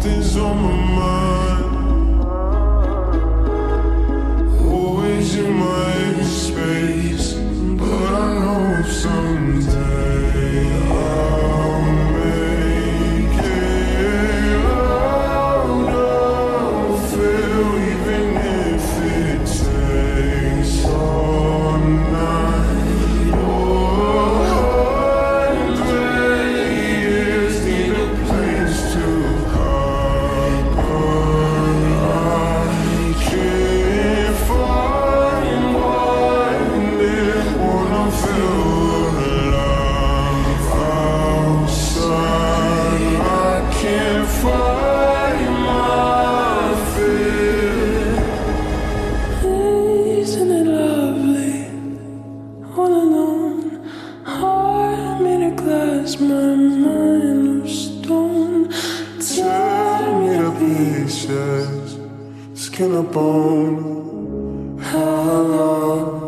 Something's on my mind, pieces, skin and bone. Hello, welcome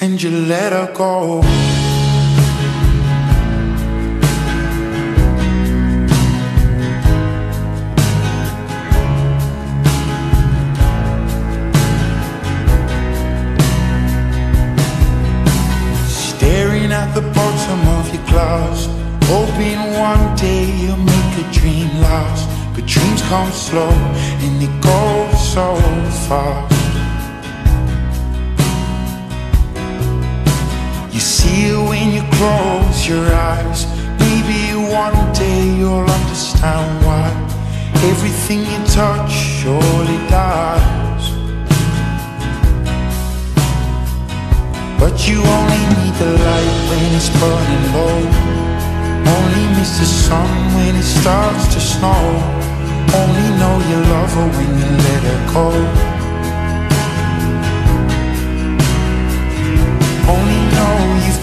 And you let her go. Staring at the bottom of your glass, hoping one day you'll make a dream last. But dreams come slow and they go so fast. Close your eyes, maybe one day you'll understand why everything you touch surely dies. But you only need the light when it's burning low. Only miss the sun when it starts to snow. Only know you love her when you let her go.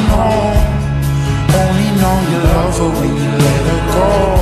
Home. Only know you love her when you let her go.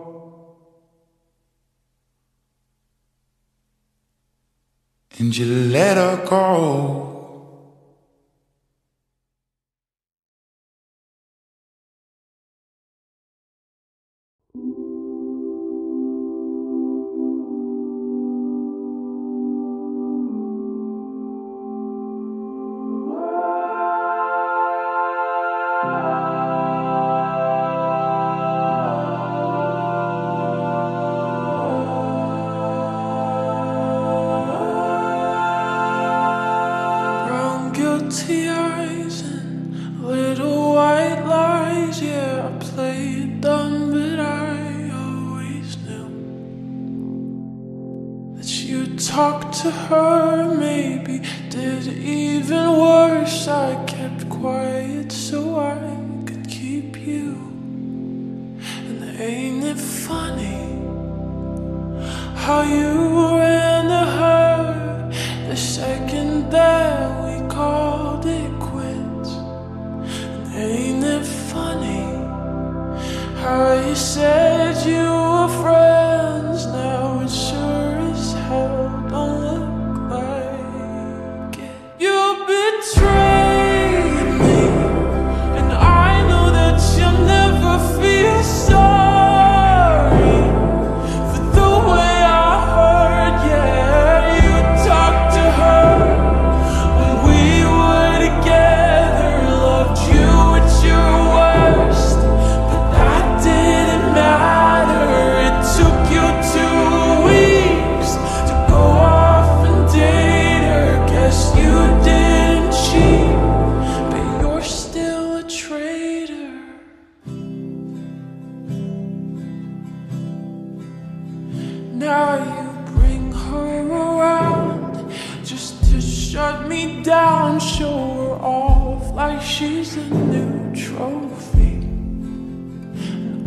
And you let her go. Brown talked to her. Maybe did even worse. I kept quiet so I could keep you. And ain't it funny how you ran to her the second that we called it quits? And ain't it funny how you said you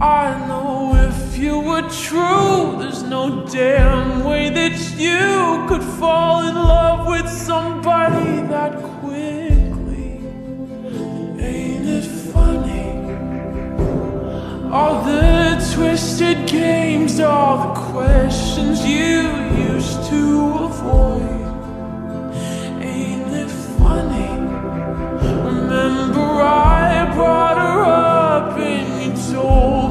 I know if you were true, there's no damn way that you could fall in love with somebody that quickly. Ain't it funny? All the twisted games, all the questions you used to avoid. Ain't it funny? Remember, I brought her up and you told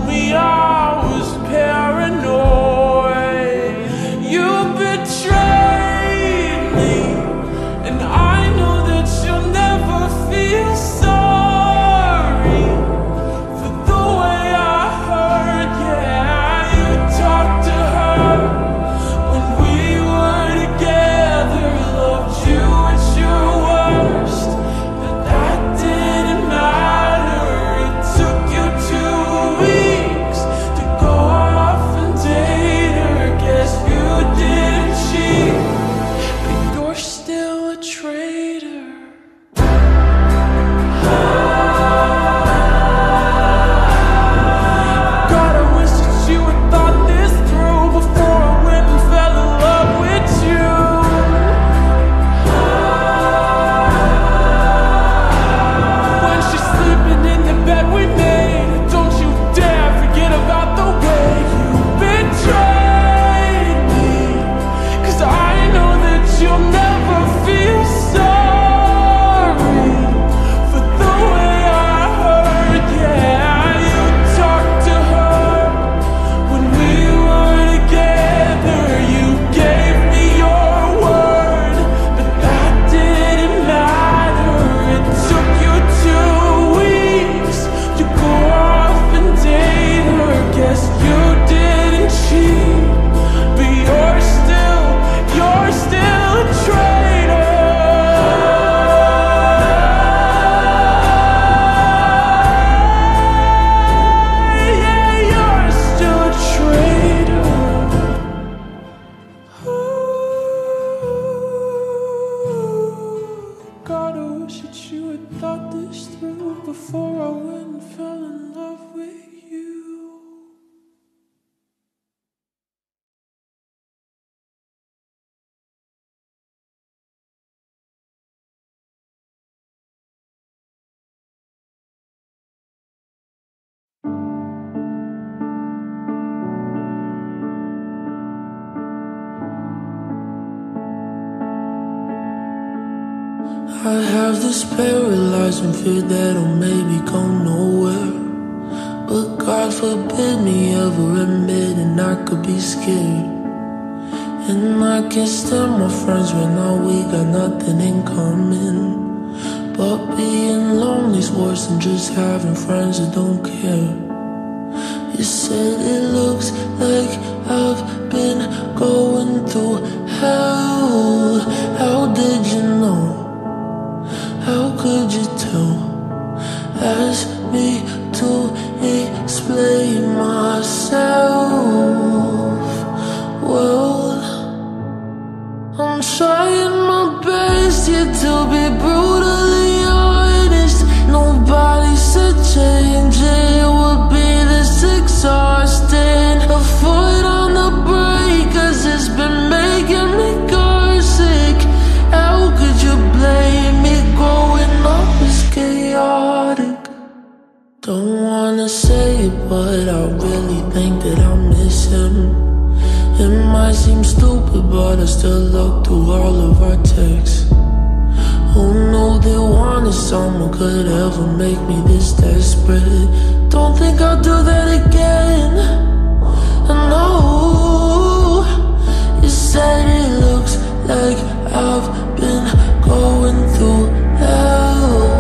I have this paralyzing fear that I'll maybe go nowhere. But God forbid me ever admitting I could be scared. And I can stand my friends when now we got nothing in common. But being lonely's worse than just having friends that don't care. You said it looks like I've been going through hell. How did you know? How could you tell? Ask me to explain myself. Well, I'm trying But I really think that I miss him It might seem stupid but I still look through all of our texts. Who knew that wanting someone could ever make me this desperate? Don't think I'll do that again. I know. You said it looks like I've been going through hell.